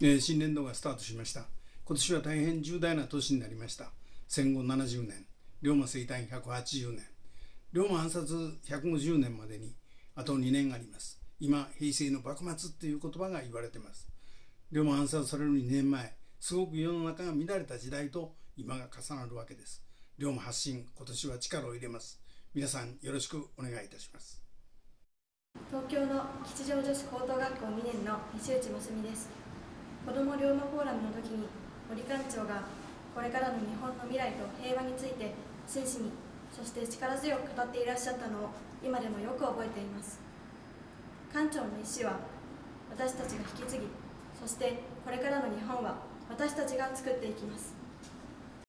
えー新年度がスタートしました。今年は大変重大な年になりました。戦後70年龍馬生誕180年龍馬暗殺150年までにあと2年あります。今平成の幕末っていう言葉が言われてます。龍馬暗殺される2年前すごく世の中が乱れた時代と今が重なるわけです。龍馬発信今年は力を入れます。皆さんよろしくお願いいたします。東京の吉祥女子高等学校2年の西内真澄です。子ども龍馬フォーラムの時に森館長がこれからの日本の未来と平和について真摯にそして力強く語っていらっしゃったのを今でもよく覚えています。館長の意思は私たちが引き継ぎそしてこれからの日本は私たちが作っていきます。